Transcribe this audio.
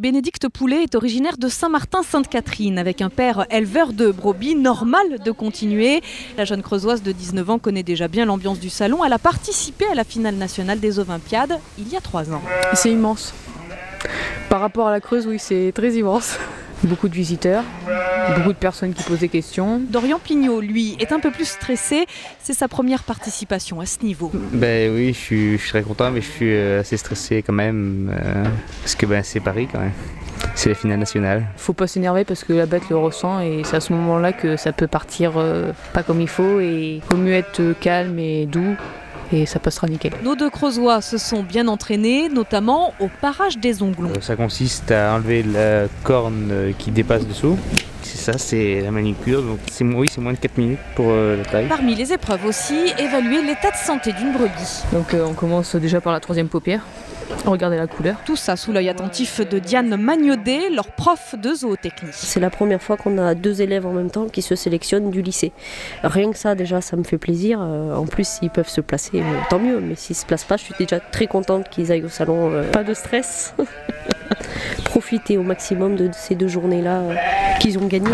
Bénédicte Poulet est originaire de Saint-Martin-Sainte-Catherine. Avec un père éleveur de brebis, normal de continuer. La jeune creusoise de 19 ans connaît déjà bien l'ambiance du salon. Elle a participé à la finale nationale des Olympiades il y a trois ans. C'est immense. Par rapport à la Creuse, oui, c'est très immense. Beaucoup de visiteurs, beaucoup de personnes qui posent des questions. Dorian Pignot, lui, est un peu plus stressé. C'est sa première participation à ce niveau. Ben oui, je suis, je suis très content, mais je suis euh, assez stressé quand même. euh, parce que ben, c'est Paris quand même. C'est la finale nationale. Faut pas s'énerver parce que la bête le ressent et c'est à ce moment-là que ça peut partir euh, pas comme il faut et il vaut mieux être calme et doux et ça passera nickel. Nos deux creusois se sont bien entraînés, notamment au parage des onglons. Euh, ça consiste à enlever la corne euh, qui dépasse dessous. C'est ça, c'est la manicure. Donc c'est oui, c'est moins de 4 minutes pour euh, la taille. Parmi les épreuves aussi, évaluer l'état de santé d'une brebis. Donc euh, on commence déjà par la troisième paupière. Regardez la couleur. Tout ça sous l'œil attentif de Diane Magnodet, leur prof de zootechnie. C'est la première fois qu'on a deux élèves en même temps qui se sélectionnent du lycée. Rien que ça, déjà, ça me fait plaisir. Euh, En plus, s'ils peuvent se placer, euh, tant mieux. Mais s'ils se placent pas, je suis déjà très contente qu'ils aillent au salon. Euh, Pas de stress. Profiter au maximum de ces deux journées-là qu'ils ont gagnées.